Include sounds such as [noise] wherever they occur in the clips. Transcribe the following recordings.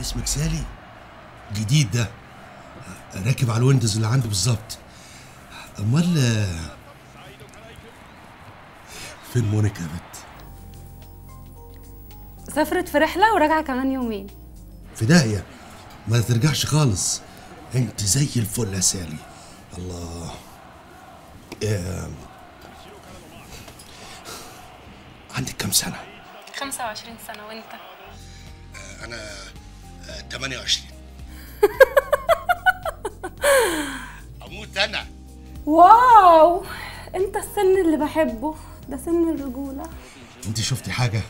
اسمك سالي؟ جديد ده. راكب على ال Windows اللي عندي بالظبط. امال فين مونيكا يا بت؟ سافرت في رحلة وراجعة كمان يومين. في داهيه ما ترجعش خالص. انت زي الفل يا سالي. الله. آه. عندك كام سنة؟ 25 سنة وانت؟ أنا 28 [laughs] أموت أنا. واو! أنت السن اللي بحبه. ده سن الرجولة. أنت شفتي حاجة؟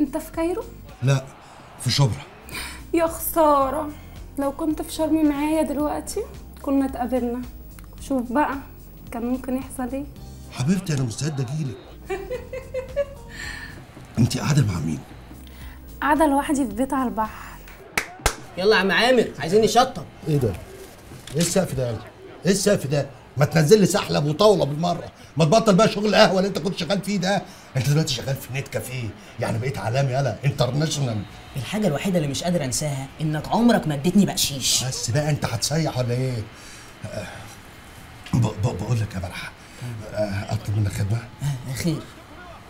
أنت في كايرو؟ لا في شبرا. يا خسارة. لو كنت في شرم معايا دلوقتي كنا اتقابلنا. شوف بقى كان ممكن يحصل إيه. حبيبتي أنا مستعد أجيلك. أنت قاعدة مع مين؟ قاعدة لوحدي في بيت على البحر. يلا يا عم عامر عايزين نشطب إيه ده؟ إيه السقف ده إيه السقف ده؟ ما تنزل لي سحلب وطاولة بالمرة. ما تبطل بقى شغل القهوة اللي انت كنت شغال فيه ده. انت دلوقتي شغال في net café. يعني بقيت عالمي يالا international الحاجة الوحيدة اللي مش قادر انساها انك عمرك ما اديتني بقشيش. بس بقى انت هتسيح ولا إيه؟ بقول لك يا بلحه آه، اطلب منك خدمة؟ خير.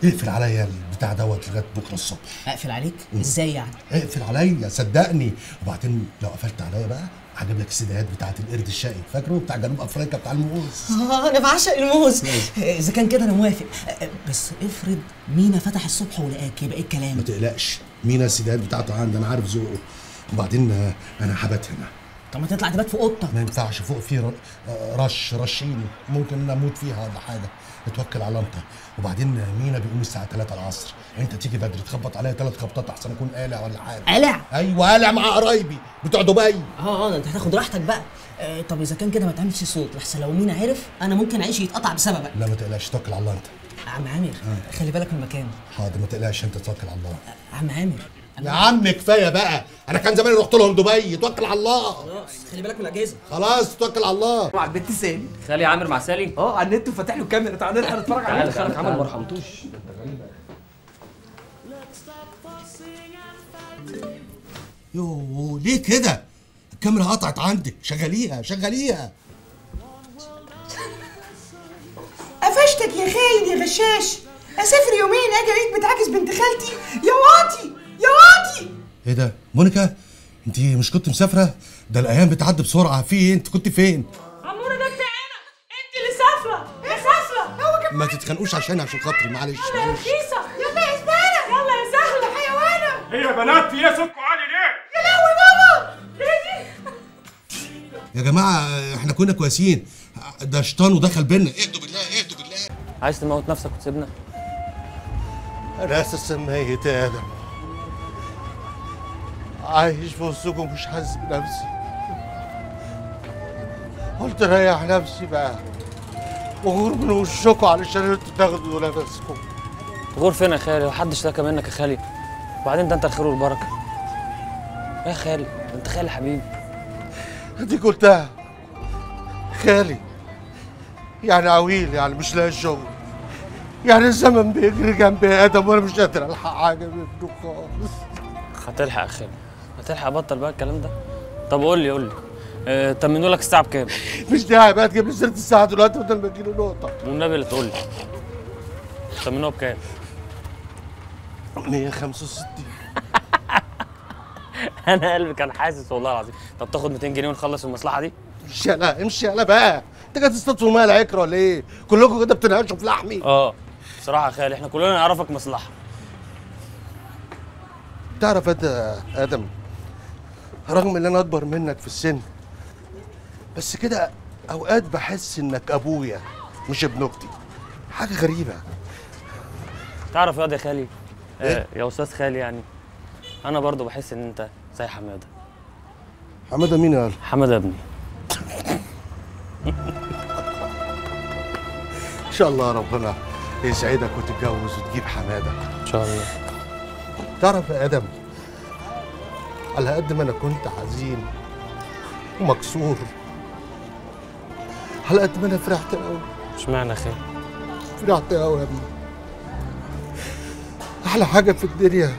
اقفل عليا البتاع دوت لغاية بكرة الصبح. أقفل عليك؟ إزاي يعني؟ اقفل عليا صدقني. وبعدين لو قفلت عليا بقى هجيب لك السيديهات بتاعت القرد الشقي. فاكره؟ بتاع جنوب أفريقيا بتاع الموز. آه أنا بعشق الموز. إذا كان كده أنا موافق. آه، بس افرض مينا فتح الصبح ولقاك يبقى إيه الكلام؟ ما تقلقش. مينا السيديهات بتاعته عندي أنا عارف ذوقه. وبعدين آه، أنا هبات هنا. طب ما تطلع تبات في اوضتك ما ينفعش فوق في آه، رش رشين ممكن أموت فيها ولا حاجة. اتوكل على انت وبعدين مينا بيقوم الساعة 3 العصر. أنت تيجي بدري تخبط عليا ثلاث خبطات أحسن أكون قالع ولا حاجة. قلع أيوه قالع مع قرايبي بتوع دبي. آه آه أنت هتاخد راحتك بقى. آه طب إذا كان كده ما تعملش صوت. لحسن لو مينا عرف أنا ممكن عيشي يتقطع بسببك. لا ما تقلقش. توكل على الله أنت. عم عامر خلي بالك من المكان حاضر ما تقلقش. أنت توكل على الله. عم عامر. يا عم كفاية بقى. أنا كان زمان رحت لهم دبي. توكل على الله. خلاص خلي بالك من الأجهزة. خلاص توكل على الله. مع البنت سالي خالي عامر مع سالي أه على النت وفاتح له الكاميرا. تعالى نلحق نتفرج عليه. خالك عامر ما رحمتوش. يوه ليه كده؟ الكاميرا قطعت عندك شغليها شغليها. قفشتك يا خاين يا غشاش. أسافر يومين أجي الاقيك بتعاكس بنت خالتي. يا واطي. يا واطي إيه ده؟ مونيكا انت مش كنت مسافرة؟ ده الأيام بتعدي بسرعة. في إيه؟ انت كنت فين؟ عمورة ده بتاعنا انت اللي سافرة. يا سافرة. هو كان ما تتخانقوش عشان عشان خاطري. معلش يا رخيصة. يلا يا زبالة. يلا يا سهله حيوانة. إيه يا بنات في إيه صوتكم عالي ليه؟ يا لهوي بابا إيه دي. يا جماعة إحنا كنا كويسين. ده شيطان ودخل بينا. اهدوا بالله اهدوا بالله. عايز تموت نفسك وتسيبنا؟ أساسا ميت آدم عايش في وسطكم مش حاسس بنفسي. قلت ريح نفسي بقى. وغور من وشكم علشان أنتوا تاخدوا نفسكم. غور فين يا خالي؟ محدش اشتكى منك يا خالي. وبعدين ده انت الخير والبركة. يا خالي انت خالي حبيبي. دي قلتها. خالي يعني عويل يعني مش لاقي شغل. يعني الزمن بيجري جنبي آدم وأنا مش قادر ألحق حاجة منه خالص. هتلحق يا خالي. هتلحق بطل بقى الكلام ده؟ طب قول لي قول لي. آه تمنوا لك الساعة بكام؟ [laughs] مش داعي بقى تجيب لي سيرة الساعة دلوقتي بدل ما تجيلي نقطة. والنبي اللي تقول لي. تمنوها بكام؟ 165 [laughs] أنا قلبي كان حاسس والله العظيم. طب تاخد 200 جنيه ونخلص المصلحة دي؟ امشي يلا امشي يلا بقى. أنت جاي تصطادوا مال عكره ولا إيه؟ كلكم كده بتنهشوا في لحمي. آه. بصراحة يا خالي إحنا كلنا نعرفك مصلحة. تعرف انت آدم؟ رغم إن أنا أكبر منك في السن بس كده أوقات بحس إنك أبويا مش ابن أختي. حاجة غريبة. تعرف ياض يا خالي؟ آه يا أستاذ خالي يعني أنا برضو بحس إن أنت زي حمادة. حمادة مين قال حمادة ابني. إن شاء الله ربنا يسعدك وتتجوز وتجيب حمادة. إن شاء الله. تعرف يا آدم على قد ما أنا كنت حزين ومكسور. على قد ما أنا فرحت قوي إشمعنى خالي فرحت قوي يا ابني. أحلى حاجة في الدنيا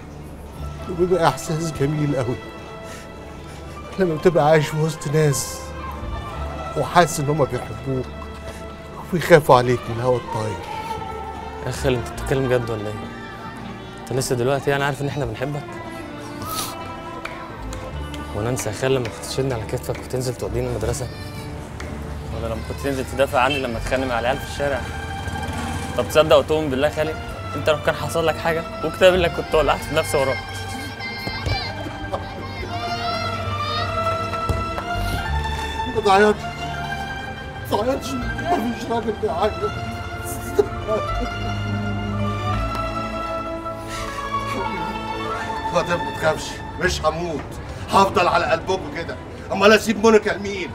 وبيبقى إحساس جميل قوي لما بتبقى عايش في وسط ناس وحاسس إن هم بيحبوك وبيخافوا عليك من الهوا الطاير. يا خالي أنت بتتكلم جد ولا إيه؟ أنت لسه دلوقتي يعني عارف إن إحنا بنحبك؟ وأنا انسى يا خالي لما كنت تشيلني على كتفك وتنزل توديني المدرسة. ولا لما كنت تنزل تدافع عني لما اتخانق مع العيال في الشارع. طب تصدق وتؤمن بالله يا خالي؟ انت لو كان حصل لك حاجة وكتاب انك كنت ولعت في نفسي وراك. ما تعيطش. ما تعيطش. مفيش راجل بيعيط. ما تخافش. مش هموت. هفضل على قلبكم كده. أمال أسيب مونيكا لمين؟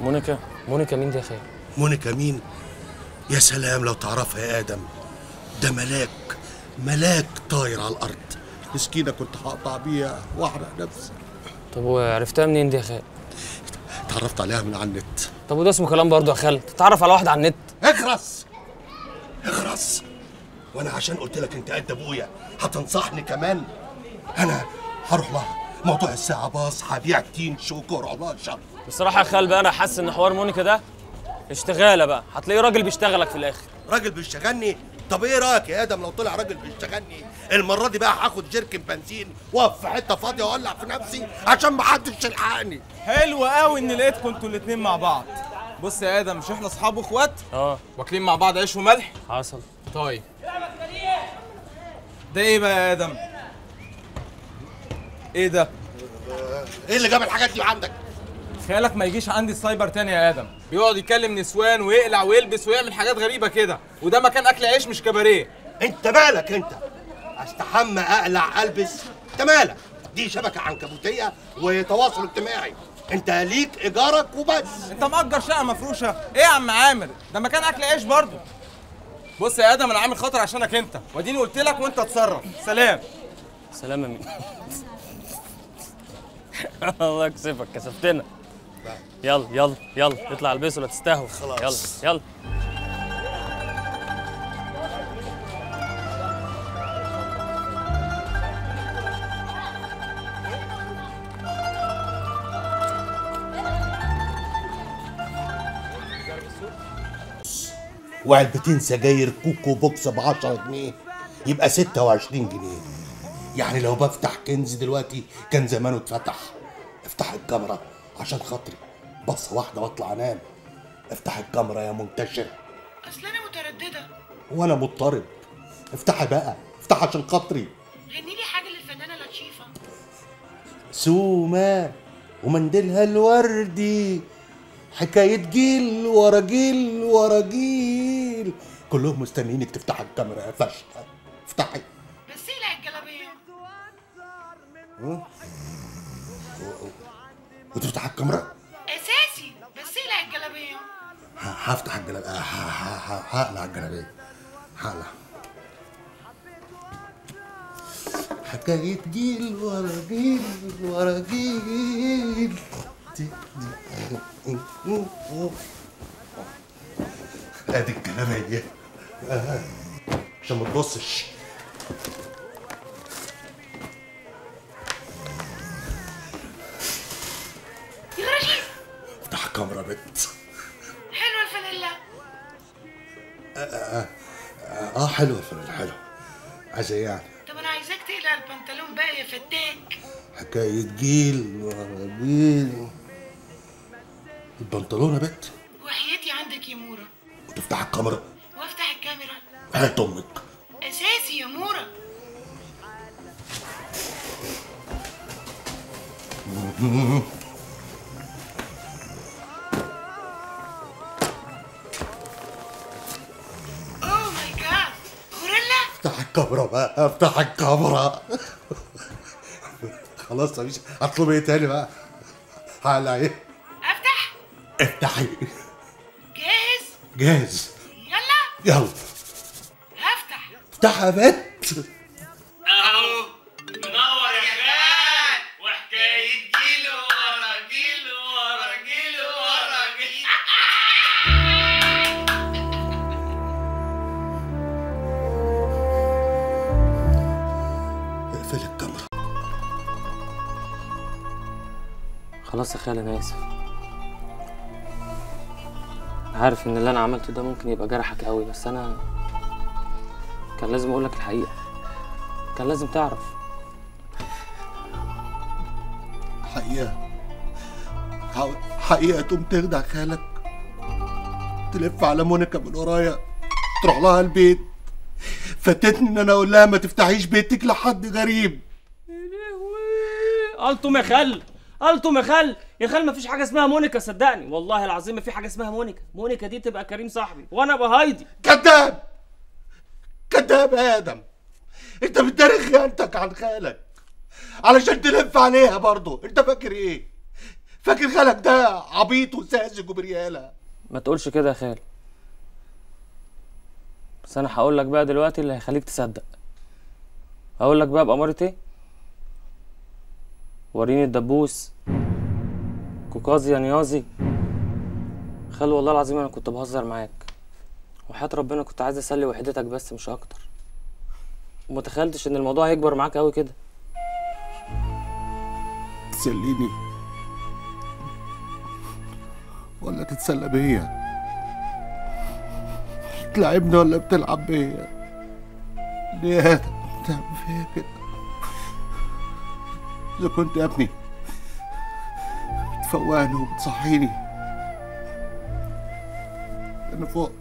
مونيكا؟ مونيكا مين دي يا خالي؟ مونيكا مين؟ يا سلام لو تعرفها يا آدم. ده ملاك ملاك طاير على الأرض. مسكينة كنت هقطع بيها وأحرق نفسي. طب وعرفتها منين دي يا خالي؟ اتعرفت عليها من على النت. طب وده اسمه كلام برضه يا خالي تتعرف على واحدة على النت؟ اخرس اخرس وأنا عشان قلت لك أنت قد أبويا هتنصحني كمان؟ أنا هروح لها. موضوع الساعة باص هبيع تين شوكر علاشة بصراحة يا خال بقى أنا حاسس إن حوار مونيكا ده اشتغالة بقى. هتلاقيه راجل بيشتغلك في الآخر. راجل بيشتغلني؟ طب إيه رأيك يا آدم لو طلع راجل بيشتغلني؟ المرة دي بقى هاخد جيركن بنزين واقف في حتة فاضية وأولع في نفسي عشان محدش يلحقني. حلو قوي إن لقيتكم أنتوا الاتنين مع بعض. بص يا آدم مش إحنا أصحاب وإخوات؟ آه. واكلين مع بعض عيش وملح؟ حصل. طيب. ده إيه بقى يا آدم؟ إيه ده؟ إيه اللي جاب الحاجات دي عندك؟ خيالك ما يجيش عندي السايبر تاني يا آدم. بيقعد يكلم نسوان ويقلع ويلبس ويعمل حاجات غريبة كده وده مكان أكل عيش مش كباريه. انت مالك انت؟ أستحمى أقلع ألبس. أنت مالك؟ دي شبكة عنكبوتية وتواصل اجتماعي. انت ليك إيجارك وبس. انت مأجر شقة مفروشة. إيه يا عم عامر؟ ده مكان أكل عيش برضه. بص يا آدم أنا عامل خطر عشانك أنت. وأديني قلت لك وأنت اتصرف. سلام. سلام يا مين؟ [laughs] [laughs] الله يكسفك كسفتنا. يلا يلا يلا اطلع البس ولا تستهوى. خلاص. يلا يلا. وعلبتين سجاير كوكو بوكس ب 10 جنيه يبقى 26 جنيه. يعني لو بفتح كنز دلوقتي كان زمانه اتفتح. افتح الكاميرا عشان خاطري. بصة واحدة واطلع انام. افتح الكاميرا يا منتشر. أصل أنا مترددة. وأنا مضطرب. افتحي بقى. افتح عشان خاطري. غني لي حاجة للفنانة لطيفة. سومة ومنديلها الوردي. حكاية جيل ورا جيل ورا جيل. كلهم مستنيينك تفتحي الكاميرا يا فشخة. افتحي. وتفتح الكاميرا اساسي بس اقلع الجلابيه هفتح الجلابية ه- ه- ه- هقلع الجلابية هقلع حكاية جيل ورا جيل ورا جيل دي- دي- ادي الجلابية آه. عشان ما تبصش الكاميرا بنت حلوة الفانيلا. آه حلوة الفنان حلو عايزة يعني طب أنا عايزاك تقلع البنطلون بقى يا فتاك حكاية جيل جيل. البنطلون يا بنت وحياتي عندك يا مورا. وتفتح الكاميرا. وافتح الكاميرا. هات أمك أساسي يا مورا. اوه [laughs] افتح الكاميرا بقى أفتح الكاميرا خلاص مفيش هطلب إيه تاني بقى؟ هقلع إيه؟ أفتح. افتحي. جاهز؟ جاهز. يلا. يلا. هفتح افتحها يا بنت خلاص يا خالي أنا آسف. عارف إن اللي أنا عملته ده ممكن يبقى جرحك قوي بس أنا كان لازم اقولك الحقيقة. كان لازم تعرف. حقيقة؟ حق- حقيقة تقوم تخدع خالك تلف على مونيكا من ورايا تروح لها البيت. فاتتني إن أنا أقول لها ما تفتحيش بيتك لحد غريب. قلتم يا خال! قلتم يا خال يا خال مفيش حاجة اسمها مونيكا صدقني. والله العظيم ما في حاجة اسمها مونيكا. مونيكا دي تبقى كريم صاحبي وأنا أبقى هايدي. كذاب! كذاب يا آدم! أنت بتداري خيانتك عن خالك. علشان تلف عليها برضه. أنت فاكر إيه؟ فاكر خالك ده عبيط وساذج وبريالة. ما تقولش كده يا خال. بس أنا هقول لك بقى دلوقتي اللي هيخليك تصدق. هقول لك بقى بأمارة إيه؟ وريني الدبوس. كوكازي يا نيازي خال والله العظيم أنا كنت بهزر معاك. وحياة ربنا كنت عايز أسلي وحدتك بس مش أكتر. وما تخيلتش إن الموضوع هيكبر معاك قوي كده. تسليني؟ ولا تتسلى بيا؟ تلعبني ولا بتلعب بيا؟ ليه يا بتعمل فيا كده؟ إذا كنت يا ابني بتفوقني وبتصحيني. أنا فوق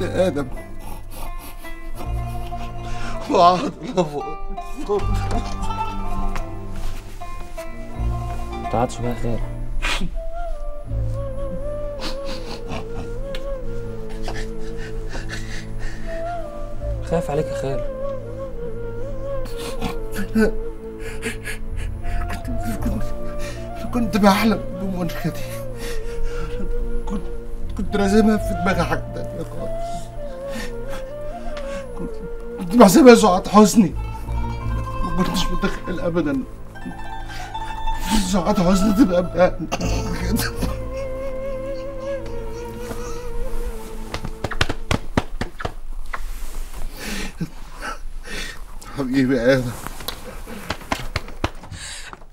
يا آدم. وعاد فوق. بقى يا خال خايف عليك يا خال. كنت بحلم بمونيكا دي كنت كنت راسمها في دماغي حاجة تانية خالص. كنت بحسبها سعاد حسني. ما كنتش متخيل ابدا. سعاد حسني تبقى بقى. حبيبي آدم.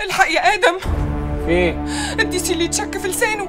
الحق يا آدم. في إيه الديسي اللي يتشك في لسانه.